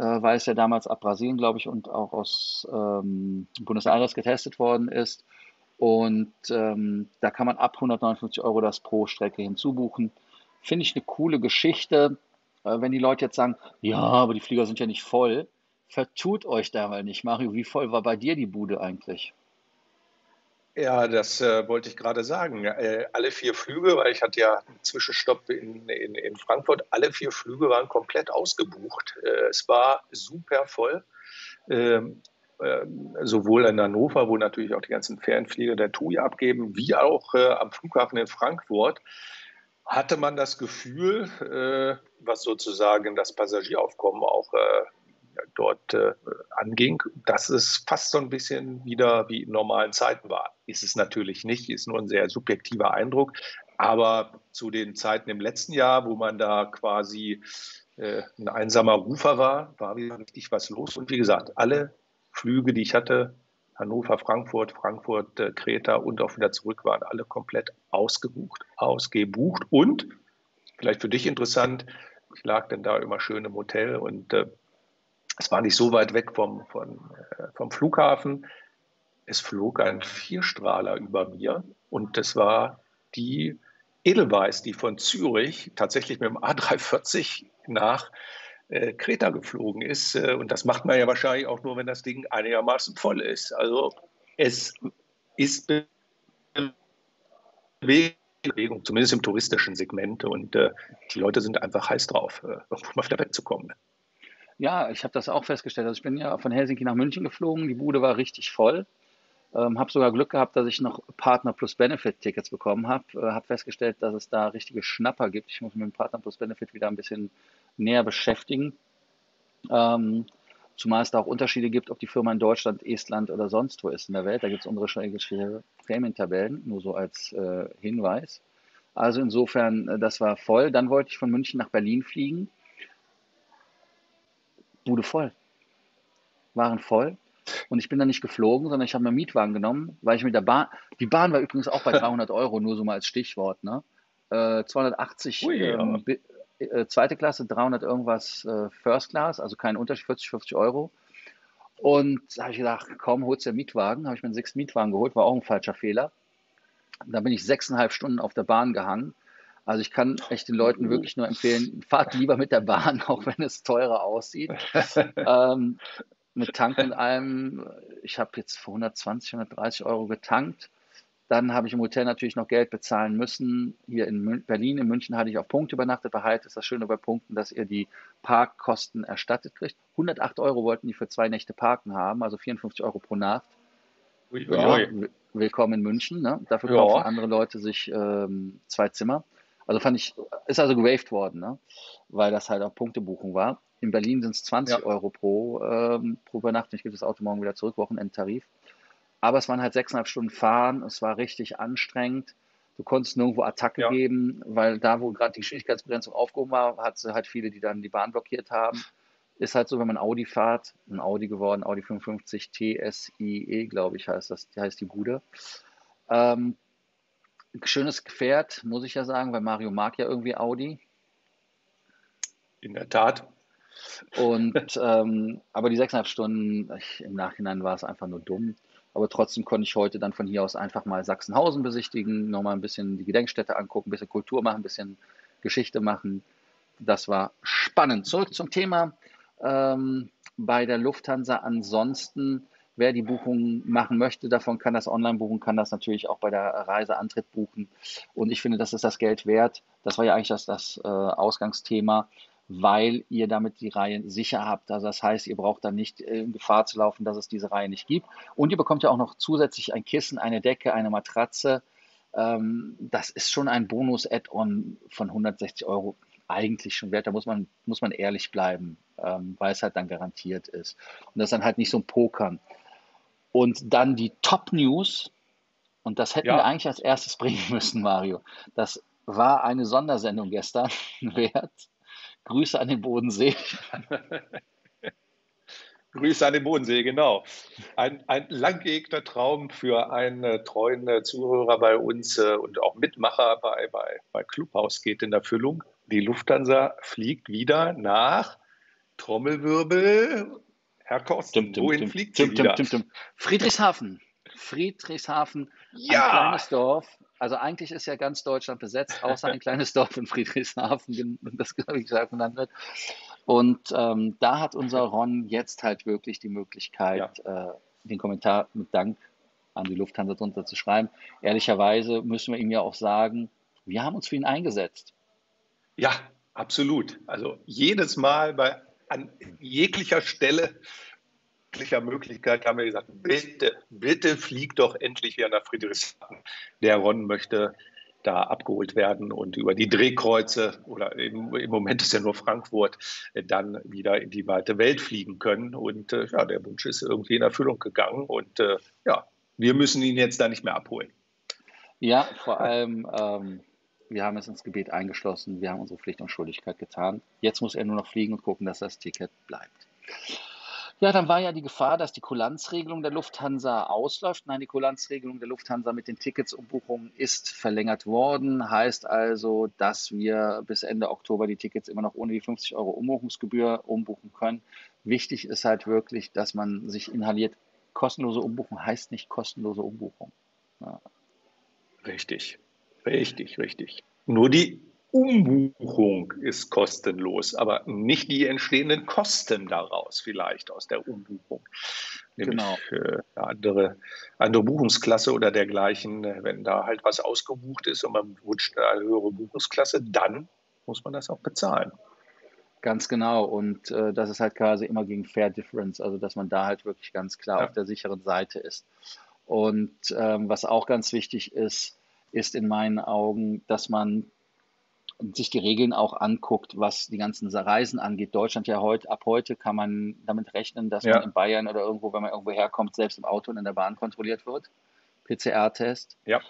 [SPEAKER 1] weil es ja damals ab Brasilien, glaube ich, und auch aus ähm, Buenos Aires getestet worden ist. Und ähm, da kann man ab 159 Euro das pro Strecke hinzubuchen. Finde ich eine coole Geschichte. Äh, wenn die Leute jetzt sagen, ja, aber die Flieger sind ja nicht voll, vertut euch da mal nicht. Mario, wie voll war bei dir die Bude eigentlich?
[SPEAKER 2] Ja, das äh, wollte ich gerade sagen. Äh, alle vier Flüge, weil ich hatte ja einen Zwischenstopp in, in, in Frankfurt, alle vier Flüge waren komplett ausgebucht. Äh, es war super voll. Ähm, ähm, sowohl in Hannover, wo natürlich auch die ganzen Ferienflieger der TUI abgeben, wie auch äh, am Flughafen in Frankfurt, hatte man das Gefühl, äh, was sozusagen das Passagieraufkommen auch äh, dort äh, anging, dass es fast so ein bisschen wieder wie in normalen Zeiten war. Ist es natürlich nicht, ist nur ein sehr subjektiver Eindruck. Aber zu den Zeiten im letzten Jahr, wo man da quasi äh, ein einsamer Rufer war, war wieder richtig was los. Und wie gesagt, alle Flüge, die ich hatte, Hannover, Frankfurt, Frankfurt, äh, Kreta und auch wieder zurück, waren alle komplett ausgebucht, ausgebucht. Und vielleicht für dich interessant, ich lag dann da immer schön im Hotel und äh, es war nicht so weit weg vom, vom, äh, vom Flughafen. Es flog ein Vierstrahler über mir und das war die Edelweiß, die von Zürich tatsächlich mit dem A340 nach äh, Kreta geflogen ist. Äh, und das macht man ja wahrscheinlich auch nur, wenn das Ding einigermaßen voll ist. Also es ist Bewegung, zumindest im touristischen Segment. Und äh, die Leute sind einfach heiß drauf, äh, irgendwo mal wieder wegzukommen.
[SPEAKER 1] Ja, ich habe das auch festgestellt. Also ich bin ja von Helsinki nach München geflogen. Die Bude war richtig voll. Ähm, habe sogar Glück gehabt, dass ich noch Partner plus Benefit Tickets bekommen habe. Äh, habe festgestellt, dass es da richtige Schnapper gibt. Ich muss mich mit Partner plus Benefit wieder ein bisschen näher beschäftigen. Ähm, zumal es da auch Unterschiede gibt, ob die Firma in Deutschland, Estland oder sonst wo ist in der Welt. Da gibt es unterschiedliche Prämientabellen, nur so als äh, Hinweis. Also insofern, äh, das war voll. Dann wollte ich von München nach Berlin fliegen. Bude voll. Waren voll. Und ich bin da nicht geflogen, sondern ich habe mir einen Mietwagen genommen, weil ich mit der Bahn, die Bahn war übrigens auch bei [laughs] 300 Euro, nur so mal als Stichwort, ne? Äh, 280 Ui, ähm, äh, zweite Klasse, 300 irgendwas äh, First Class, also kein Unterschied, 40, 50 Euro. Und da habe ich gedacht, komm, holst du den Mietwagen. Habe ich mir einen sechsten Mietwagen geholt, war auch ein falscher Fehler. Da bin ich sechseinhalb Stunden auf der Bahn gehangen also ich kann echt den Leuten wirklich nur empfehlen, fahrt lieber mit der Bahn, [laughs] auch wenn es teurer aussieht. ähm, mit Tank und allem. Ich habe jetzt für 120, 130 Euro getankt. Dann habe ich im Hotel natürlich noch Geld bezahlen müssen. Hier in Berlin, in München hatte ich auf Punkt übernachtet. Bei Halt ist das Schöne bei Punkten, dass ihr die Parkkosten erstattet kriegt. 108 Euro wollten die für zwei Nächte parken haben, also 54 Euro pro Nacht. Ui, ui, ui. Ja, willkommen in München. Ne? Dafür kaufen ja. andere Leute sich ähm, zwei Zimmer. Also fand ich, ist also gewaved worden, ne? weil das halt auch Punktebuchung war. In Berlin sind es 20 ja. Euro pro, ähm, pro Übernachtung. Ich gebe das Auto morgen wieder zurück, Wochenendtarif. Aber es waren halt sechseinhalb Stunden Fahren, es war richtig anstrengend. Du konntest nirgendwo Attacke ja. geben, weil da, wo gerade die Geschwindigkeitsbegrenzung aufgehoben war, hat es halt viele, die dann die Bahn blockiert haben. Ist halt so, wenn man Audi fährt, ein Audi geworden, Audi 55 TSIE, glaube ich, heißt das, heißt die Bude. Ähm, schönes Pferd, muss ich ja sagen, weil Mario mag ja irgendwie Audi.
[SPEAKER 2] In der Tat.
[SPEAKER 1] Und [laughs] ähm, aber die sechseinhalb Stunden, ich, im Nachhinein war es einfach nur dumm. Aber trotzdem konnte ich heute dann von hier aus einfach mal Sachsenhausen besichtigen, nochmal ein bisschen die Gedenkstätte angucken, ein bisschen Kultur machen, ein bisschen Geschichte machen. Das war spannend. Zurück zum Thema ähm, bei der Lufthansa. Ansonsten, wer die Buchung machen möchte, davon kann das online buchen, kann das natürlich auch bei der Reiseantritt buchen. Und ich finde, das ist das Geld wert. Das war ja eigentlich das, das äh, Ausgangsthema weil ihr damit die Reihe sicher habt. Also das heißt, ihr braucht dann nicht in Gefahr zu laufen, dass es diese Reihe nicht gibt. Und ihr bekommt ja auch noch zusätzlich ein Kissen, eine Decke, eine Matratze. Ähm, das ist schon ein Bonus-Add-on von 160 Euro eigentlich schon wert. Da muss man, muss man ehrlich bleiben, ähm, weil es halt dann garantiert ist. Und das ist dann halt nicht so ein Pokern. Und dann die Top-News, und das hätten ja. wir eigentlich als erstes bringen müssen, Mario. Das war eine Sondersendung gestern [laughs] wert. Grüße an den Bodensee. [laughs]
[SPEAKER 2] Grüße an den Bodensee, genau. Ein, ein langgehegter Traum für einen treuen Zuhörer bei uns äh, und auch Mitmacher bei, bei, bei Clubhaus geht in Erfüllung. Die Lufthansa fliegt wieder nach Trommelwirbel. Herr Kosten,
[SPEAKER 1] wohin dim, fliegt dim, sie wieder? Friedrichshafen. Friedrichshafen, ja. ein kleines Dorf. Also eigentlich ist ja ganz Deutschland besetzt, außer ein [laughs] kleines Dorf in Friedrichshafen, das glaube ich gesagt genannt wird. Und ähm, da hat unser Ron jetzt halt wirklich die Möglichkeit, ja. äh, den Kommentar mit Dank an die Lufthansa drunter zu schreiben. Ehrlicherweise müssen wir ihm ja auch sagen, wir haben uns für ihn eingesetzt.
[SPEAKER 2] Ja, absolut. Also jedes Mal bei an jeglicher Stelle Möglichkeit haben wir gesagt, bitte, bitte flieg doch endlich wieder nach Friedrichshafen. Der Ron möchte da abgeholt werden und über die Drehkreuze oder im, im Moment ist ja nur Frankfurt, äh, dann wieder in die weite Welt fliegen können. Und äh, ja, der Wunsch ist irgendwie in Erfüllung gegangen und äh, ja, wir müssen ihn jetzt da nicht mehr abholen.
[SPEAKER 1] Ja, vor allem, ähm, wir haben es ins Gebet eingeschlossen, wir haben unsere Pflicht und Schuldigkeit getan. Jetzt muss er nur noch fliegen und gucken, dass das Ticket bleibt. Ja, dann war ja die Gefahr, dass die Kulanzregelung der Lufthansa ausläuft. Nein, die Kulanzregelung der Lufthansa mit den Ticketsumbuchungen ist verlängert worden. Heißt also, dass wir bis Ende Oktober die Tickets immer noch ohne die 50 Euro Umbuchungsgebühr umbuchen können. Wichtig ist halt wirklich, dass man sich inhaliert. Kostenlose Umbuchung heißt nicht kostenlose Umbuchung.
[SPEAKER 2] Ja. Richtig, richtig, richtig. Nur die Umbuchung ist kostenlos, aber nicht die entstehenden Kosten daraus vielleicht aus der Umbuchung. Nämlich genau. eine andere, andere Buchungsklasse oder dergleichen. Wenn da halt was ausgebucht ist und man rutscht eine höhere Buchungsklasse, dann muss man das auch bezahlen.
[SPEAKER 1] Ganz genau. Und äh, das ist halt quasi immer gegen Fair Difference, also dass man da halt wirklich ganz klar ja. auf der sicheren Seite ist. Und ähm, was auch ganz wichtig ist, ist in meinen Augen, dass man sich die Regeln auch anguckt, was die ganzen Reisen angeht. Deutschland ja heute, ab heute kann man damit rechnen, dass ja. man in Bayern oder irgendwo, wenn man irgendwo herkommt, selbst im Auto und in der Bahn kontrolliert wird. PCR-Test.
[SPEAKER 2] Ja.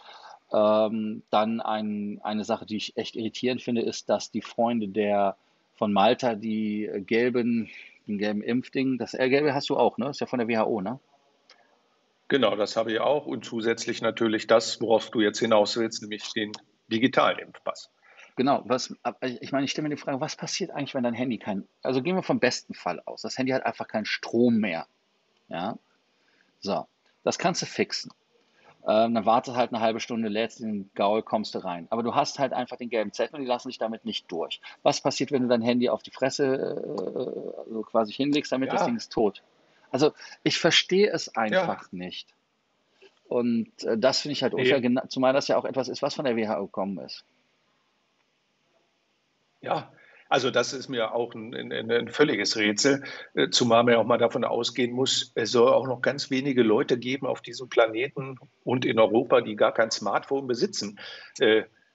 [SPEAKER 1] Ähm, dann ein, eine Sache, die ich echt irritierend finde, ist, dass die Freunde der von Malta die gelben, den gelben Impfding, das äh, gelbe hast du auch, ne? Ist ja von der WHO, ne?
[SPEAKER 2] Genau, das habe ich auch. Und zusätzlich natürlich das, worauf du jetzt hinaus willst, nämlich den digitalen Impfpass.
[SPEAKER 1] Genau, was, ich meine, ich stelle mir die Frage, was passiert eigentlich, wenn dein Handy kein, also gehen wir vom besten Fall aus, das Handy hat einfach keinen Strom mehr. Ja, so, das kannst du fixen. Ähm, dann wartest halt eine halbe Stunde, lädst den Gaul, kommst du rein. Aber du hast halt einfach den gelben Zettel und die lassen dich damit nicht durch. Was passiert, wenn du dein Handy auf die Fresse äh, also quasi hinlegst, damit ja. das Ding ist tot? Also ich verstehe es einfach ja. nicht. Und äh, das finde ich halt unfair, nee. zumal das ja auch etwas ist, was von der WHO gekommen ist.
[SPEAKER 2] Ja, also das ist mir auch ein, ein, ein, völliges Rätsel, äh, zumal man ja auch mal davon ausgehen muss, es soll auch noch ganz wenige Leute geben auf diesem Planeten und in Europa, die gar kein Smartphone besitzen.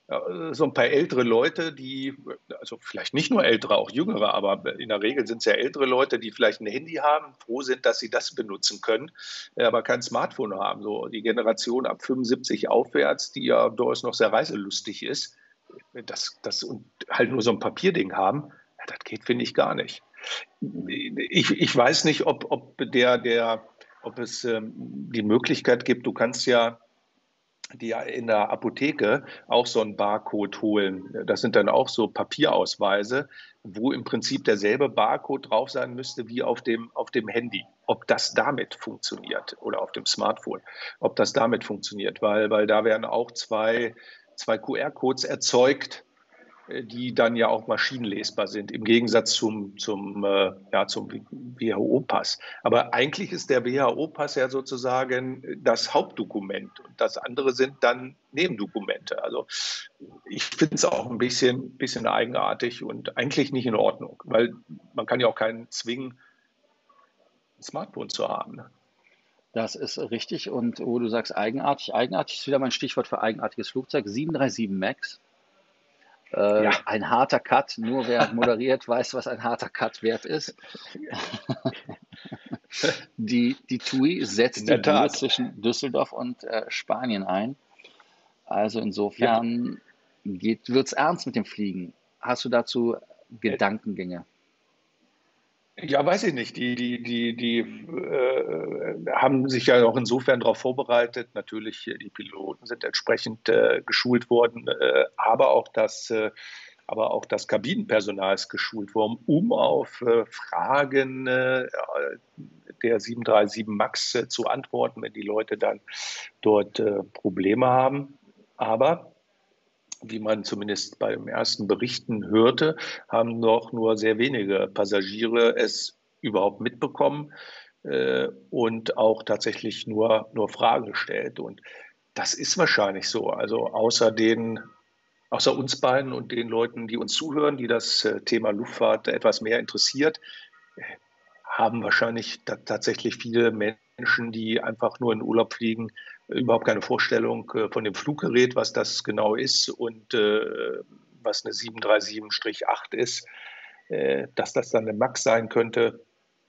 [SPEAKER 2] Äh, so ein paar ältere Leute, die, also vielleicht nicht nur ältere, auch jüngere, aber in der Regel sind es ja ältere Leute, die vielleicht ein Handy haben, froh sind, dass sie das benutzen können, aber kein Smartphone haben. So die Generation ab 75 aufwärts, die ja durchaus noch sehr reiselustig ist, das, das und halt nur so ein Papierding haben, ja, das geht, finde ich, gar nicht. Ich, ich weiß nicht, ob, ob, der, der, ob es ähm, die Möglichkeit gibt, du kannst ja die in der Apotheke auch so einen Barcode holen. Das sind dann auch so Papierausweise, wo im Prinzip derselbe Barcode drauf sein müsste wie auf dem, auf dem Handy. Ob das damit funktioniert oder auf dem Smartphone, ob das damit funktioniert, weil, weil da werden auch zwei, zwei QR-Codes erzeugt, die dann ja auch maschinenlesbar sind, im Gegensatz zum, zum, äh, ja, zum WHO-Pass. Aber eigentlich ist der WHO-Pass ja sozusagen das Hauptdokument und das andere sind dann Nebendokumente. Also ich finde es auch ein bisschen, bisschen eigenartig und eigentlich nicht in Ordnung, weil man kann ja auch keinen zwingen, ein Smartphone zu haben. Ne?
[SPEAKER 1] Das ist richtig. Und wo du sagst eigenartig, eigenartig ist wieder mein Stichwort für eigenartiges Flugzeug. 737 MAX äh, ja. Ein harter Cut, nur wer moderiert, weiß, was ein harter Cut wert ist. [laughs] die, die TUI setzt die Tour zwischen Düsseldorf und äh, Spanien ein. Also insofern ja. wird es ernst mit dem Fliegen. Hast du dazu Gedankengänge?
[SPEAKER 2] Ja, weiß ich nicht. Die, die, die, die äh, haben sich ja auch insofern darauf vorbereitet. Natürlich, die Piloten sind entsprechend äh, geschult worden, äh, aber auch das, äh, aber auch das Kabinenpersonal ist geschult worden, um auf äh, Fragen äh, der 737 MAX zu antworten, wenn die Leute dann dort Probleme haben. Aber wie man zumindest bei den ersten Berichten hörte, haben doch nur sehr wenige Passagiere es überhaupt mitbekommen äh, und auch tatsächlich nur, nur Fragen gestellt. Und das ist wahrscheinlich so. Also außer den außer uns beiden und den Leuten, die uns zuhören, die das äh, Thema Luftfahrt etwas mehr interessiert, haben wahrscheinlich tatsächlich viele Menschen, die einfach nur in Urlaub fliegen, überhaupt keine Vorstellung äh, von dem Fluggerät, was das genau ist und äh, was eine 737-8 ist, äh, dass das dann eine MAX sein könnte.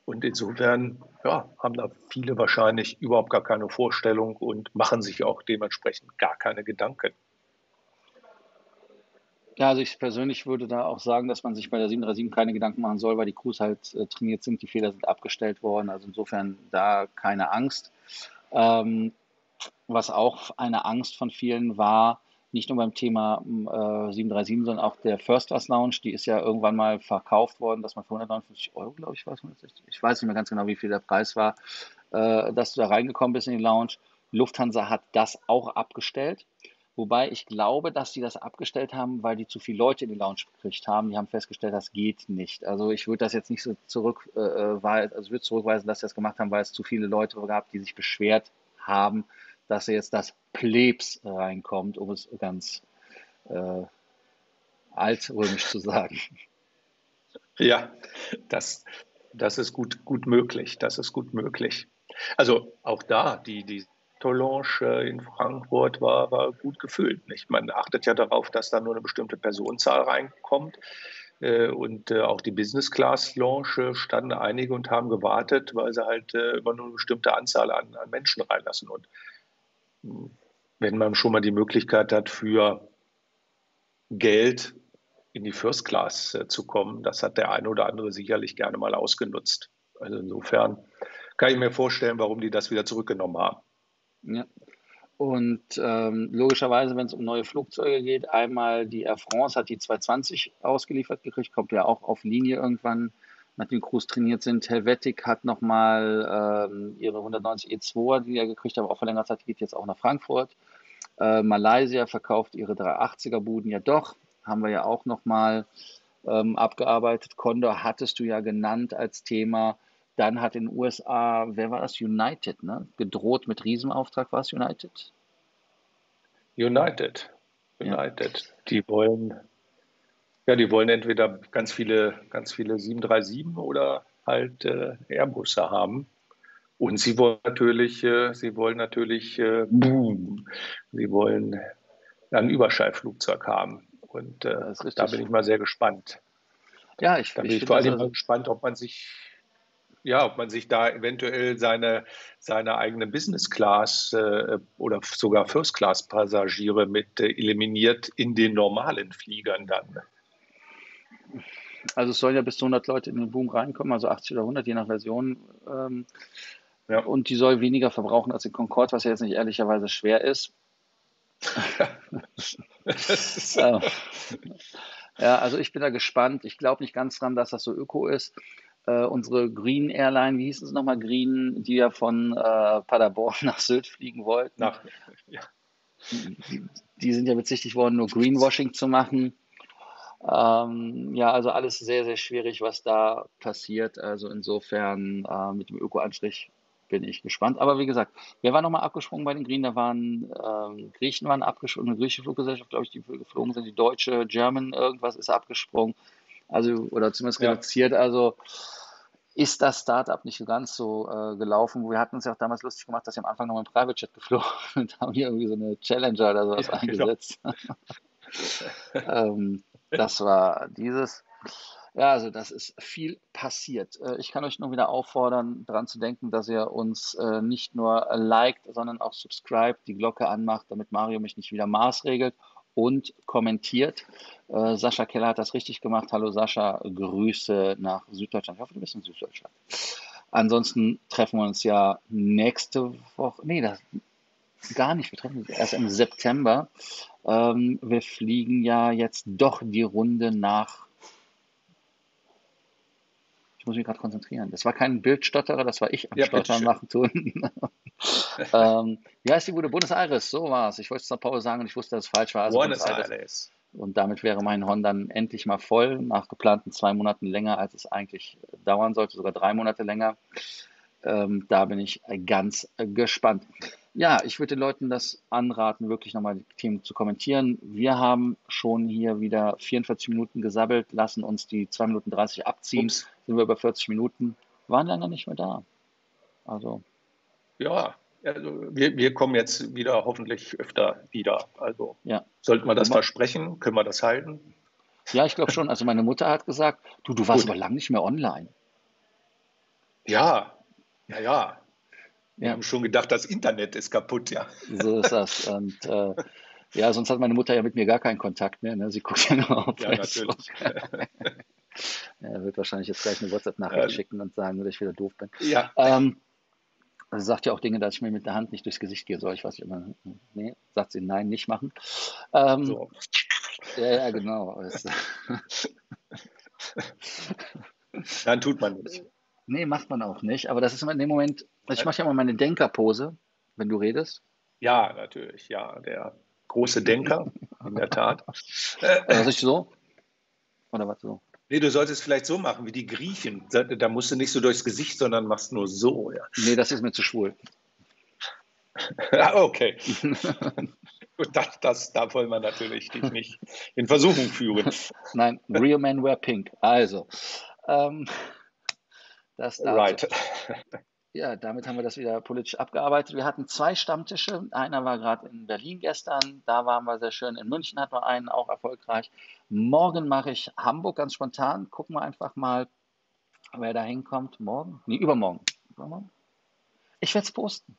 [SPEAKER 2] Und insofern ja, haben da viele wahrscheinlich überhaupt gar keine Vorstellung und machen sich auch dementsprechend gar keine Gedanken.
[SPEAKER 1] Ja, also ich persönlich würde da auch sagen, dass man sich bei der 737 keine Gedanken machen soll, weil die Crews halt äh, trainiert sind, die Fehler sind abgestellt worden. Also insofern da keine Angst. Ähm, was auch eine Angst von vielen war, nicht nur beim Thema äh, 737, sondern auch der First Class Lounge, die ist ja irgendwann mal verkauft worden, dass man für 159 Euro, glaube ich, es, ich weiß nicht mehr ganz genau, wie viel der Preis war, äh, dass du da reingekommen bist in die Lounge. Lufthansa hat das auch abgestellt. Wobei ich glaube, dass sie das abgestellt haben, weil die zu viele Leute in die Lounge gekriegt haben. Die haben festgestellt, das geht nicht. Also ich würde das jetzt nicht so zurück, äh, äh also würde zurückweisen, dass sie das gemacht haben, weil es zu viele Leute gab, die sich beschwert haben, dass jetzt das Plebs reinkommt, um es ganz äh, altrömisch zu sagen.
[SPEAKER 2] Ja, das, das ist gut, gut möglich. Das ist gut möglich. Also auch da, die, die Tolange in Frankfurt war, war gut gefüllt. Nicht? Man achtet ja darauf, dass da nur eine bestimmte Personenzahl reinkommt. Äh, und äh, auch die Business Class Lounge standen einige und haben gewartet, weil sie halt äh, immer nur eine bestimmte Anzahl an, an Menschen reinlassen. Und wenn man schon mal die Möglichkeit hat, für Geld in die First Class äh, zu kommen, das hat der eine oder andere sicherlich gerne mal ausgenutzt. Also insofern kann ich mir vorstellen, warum die das wieder zurückgenommen haben.
[SPEAKER 1] Ja. Und ähm, logischerweise, wenn es um neue Flugzeuge geht, einmal die Air France hat die 220 ausgeliefert gekriegt, kommt ja auch auf Linie irgendwann nachdem Crews trainiert sind. Helvetic hat nochmal ähm, ihre 190 E2, die er gekriegt haben, auch verlängert hat, geht jetzt auch nach Frankfurt. Äh, Malaysia verkauft ihre 380er Buden ja doch, haben wir ja auch nochmal ähm, abgearbeitet. Condor hattest du ja genannt als Thema. Dann hat in den USA, wer war das? United, ne? Gedroht mit Riesenauftrag, war es United?
[SPEAKER 2] United. United. Ja. Die wollen ja, die wollen entweder ganz viele, ganz viele 737 oder halt äh, Airbusse haben. Und sie wollen natürlich, äh, sie wollen natürlich, äh, boom, sie wollen ein Überschallflugzeug haben. Und äh, da bin ich mal sehr gespannt. Ja, ich, da bin ich, ich vor allem also gespannt, ob man sich ja, ob man sich da eventuell seine, seine eigene Business Class äh, oder sogar First Class Passagiere mit äh, eliminiert in den normalen Fliegern dann.
[SPEAKER 1] Also es sollen ja bis zu 100 Leute in den Boom reinkommen, also 80 oder 100, je nach Version. Ähm, ja. Und die soll weniger verbrauchen als die Concorde, was ja jetzt nicht ehrlicherweise schwer ist. [laughs] äh, ja, also ich bin da gespannt. Ich glaube nicht ganz dran, dass das so öko ist. Äh, unsere Green Airline, wie hieß es nochmal, Green, die ja von äh, Paderborn [laughs] nach Sylt fliegen wollten. Nach, ja. die, die, sind ja bezichtigt worden, nur Greenwashing zu machen. Ähm, ja, also alles sehr, sehr schwierig, was da passiert. Also insofern äh, mit dem Öko-Anstrich bin ich gespannt. Aber wie gesagt, wer war nochmal abgesprungen bei den Green? Da waren ähm, Griechen waren abgesprungen, eine griechische Fluggesellschaft, glaube ich, die geflogen sind, die deutsche, German, irgendwas ist abgesprungen. Also, oder zumindest ja. reduziert. Also ist das Startup nicht ganz so äh, gelaufen. Wir hatten uns ja auch damals lustig gemacht, dass wir am Anfang noch im Private Chat geflogen und [laughs] haben hier irgendwie so eine Challenger oder sowas ja, eingesetzt. Genau. [laughs] ähm, das war dieses. Ja, also das ist viel passiert. Äh, ich kann euch nur wieder auffordern, daran zu denken, dass ihr uns äh, nicht nur liked, sondern auch subscribt, die Glocke anmacht, damit Mario mich nicht wieder maßregelt und kommentiert. Äh, Sascha Keller hat das richtig gemacht. Hallo Sascha, Grüße nach Süddeutschland. Ich hoffe, du bist in Süddeutschland. Ansonsten treffen wir uns ja nächste Woche. Nee, das gar nicht. Wir treffen uns erst im September. Ähm, wir fliegen ja jetzt doch die Runde nach. Ich muss mich gerade konzentrieren. Das war kein Bildstotterer, das war ich am ja, Stottern machen tun. [laughs] ähm, wie heißt die gute Buenos Aires? So war es. Ich wollte es zur Pause sagen und ich wusste, dass es falsch war. Also Buenos. Aires. Und damit wäre mein Horn dann endlich mal voll, nach geplanten zwei Monaten länger, als es eigentlich dauern sollte, sogar drei Monate länger. Ähm, da bin ich ganz gespannt. Ja, ich würde den Leuten das anraten, wirklich nochmal die Themen zu kommentieren. Wir haben schon hier wieder 44 Minuten gesabbelt, lassen uns die 2 Minuten 30 abziehen, Ups. sind wir über 40 Minuten, waren lange nicht mehr da. Also.
[SPEAKER 2] Ja, also wir, wir kommen jetzt wieder hoffentlich öfter wieder. Also ja. sollten wir das versprechen? Können wir das halten?
[SPEAKER 1] Ja, ich glaube schon. Also meine Mutter hat gesagt, du, du warst Gut. aber lange nicht mehr online.
[SPEAKER 2] Ja, ja, ja. Wir ja. haben schon gedacht, das Internet ist kaputt, ja.
[SPEAKER 1] So ist das. [laughs] Und äh, ja, sonst hat meine Mutter ja mit mir gar keinen Kontakt mehr. Ne? Sie guckt ja nur auf Ja, Facebook. natürlich. [laughs] er wird wahrscheinlich jetzt gleich eine WhatsApp-Nachricht ähm, schicken und sagen, dass ich wieder doof bin. Ja. Ähm, also sagt ja auch Dinge, dass ich mir mit der Hand nicht durchs Gesicht gehen soll. Ich weiß nicht immer, nee, sagt sie nein, nicht machen. Ähm, so. Ja, ja, genau. [laughs]
[SPEAKER 2] Dann tut man nicht.
[SPEAKER 1] Nee, macht man auch nicht. Aber das ist immer in dem Moment, ich mache ja immer meine Denkerpose, wenn du redest.
[SPEAKER 2] Ja, natürlich, ja. Der große Denker, in der Tat. [laughs]
[SPEAKER 1] Also ich so? Oder was so?
[SPEAKER 2] Nee, du solltest vielleicht so machen wie die Griechen. Da, da musst du nicht so durchs Gesicht, sondern machst nur so. Ja.
[SPEAKER 1] Nee, das ist mir zu schwul. [laughs]
[SPEAKER 2] Ah, okay. [laughs] das, das, da wollen wir natürlich dich nicht in Versuchung führen.
[SPEAKER 1] Nein, Real Men Wear Pink. Also, ähm, das dazu. Right. Ja, damit haben wir das wieder politisch abgearbeitet. Wir hatten zwei Stammtische. Einer war gerade in Berlin gestern, da waren wir sehr schön. In München hatten wir einen, auch erfolgreich. Morgen mache ich Hamburg ganz spontan. Gucken wir einfach mal, wer da hinkommt. Morgen? Nee, übermorgen. übermorgen? Ich werde es posten.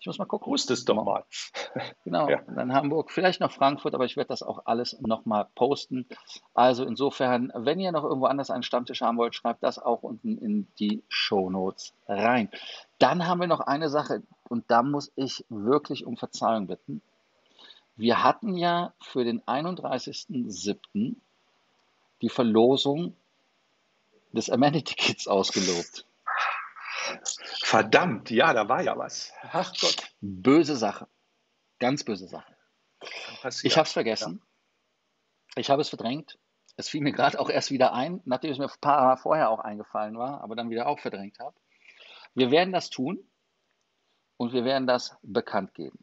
[SPEAKER 1] Ich muss mal gucken.
[SPEAKER 2] Post es doch mal. [laughs]
[SPEAKER 1] Genau, ja. dann Hamburg, vielleicht noch Frankfurt, aber ich werde das auch alles nochmal posten. Also insofern, wenn ihr noch irgendwo anders einen Stammtisch haben wollt, schreibt das auch unten in die Show Notes rein. Dann haben wir noch eine Sache und da muss ich wirklich um Verzeihung bitten. Wir hatten ja für den 31.07. die Verlosung des Amenity Kits ausgelobt.
[SPEAKER 2] Verdammt, ja, da war ja was.
[SPEAKER 1] Ach Gott. Böse Sache. Ganz böse Sache. Passiert. Ich habe es vergessen. Ja. Ich habe es verdrängt. Es fiel mir gerade auch erst wieder ein, nachdem es mir ein paar Mal vorher auch eingefallen war, aber dann wieder auch verdrängt habe. Wir werden das tun und wir werden das bekannt geben.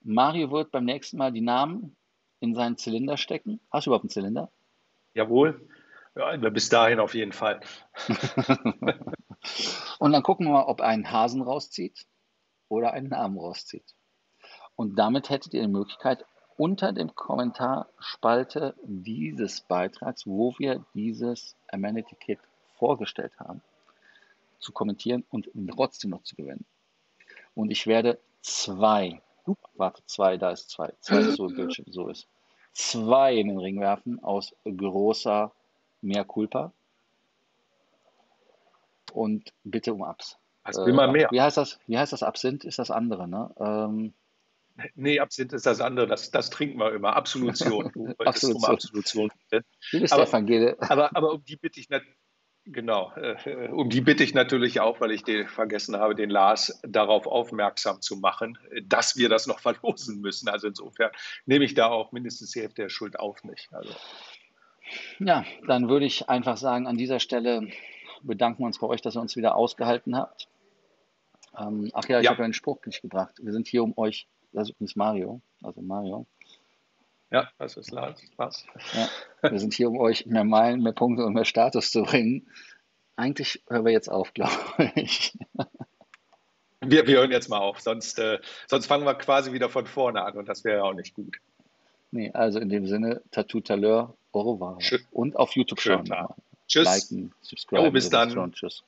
[SPEAKER 1] Mario wird beim nächsten Mal die Namen in seinen Zylinder stecken. Hast du überhaupt einen Zylinder?
[SPEAKER 2] Jawohl. Ja, bis dahin auf jeden Fall. [laughs]
[SPEAKER 1] Und dann gucken wir mal, ob einen Hasen rauszieht oder einen Namen rauszieht. Und damit hättet ihr die Möglichkeit, unter dem Kommentarspalte dieses Beitrags, wo wir dieses Amenity Kit vorgestellt haben, zu kommentieren und trotzdem noch zu gewinnen. Und ich werde zwei, warte, zwei, da ist zwei, zwei ist so Bildschirm, so ist, zwei in den Ring werfen aus großer Mehr Culpa. Und bitte um Abs.
[SPEAKER 2] Also äh, immer mehr.
[SPEAKER 1] Wie heißt das? Wie heißt das Absinth? Ist das andere, ne? Ähm,
[SPEAKER 2] Nee, Absinth ist das andere, das, das trinken wir immer. Absolution. [laughs]
[SPEAKER 1] Du Absolution. Um Absolution. Aber, Evangel.
[SPEAKER 2] Aber, aber um die bitte ich genau, äh, um die bitte ich natürlich auch, weil ich den, vergessen habe, den Lars darauf aufmerksam zu machen, dass wir das noch [laughs] verlosen müssen. Also insofern nehme ich da auch mindestens die Hälfte der Schuld auf mich. Also.
[SPEAKER 1] Ja, dann würde ich einfach sagen, an dieser Stelle bedanken wir uns bei euch, dass ihr uns wieder ausgehalten habt. Ähm, ach ja, ich ja. habe einen Spruch nicht gebracht. Wir sind hier, um euch das ist übrigens Mario, also Mario.
[SPEAKER 2] Ja, das ist Lars. Was?
[SPEAKER 1] Ja, wir sind hier, um euch mehr Meilen, mehr Punkte und mehr Status zu bringen. Eigentlich hören wir jetzt auf, glaube ich.
[SPEAKER 2] Wir, wir hören jetzt mal auf, sonst, äh, sonst fangen wir quasi wieder von vorne an und das wäre ja auch nicht gut.
[SPEAKER 1] Nee, also in dem Sinne, Tattoo Taleur, au revoir. Schön. Und auf YouTube
[SPEAKER 2] schauen. Tschüss.
[SPEAKER 1] Liken, subscriben.
[SPEAKER 2] Jo, bis dann. Tschüss.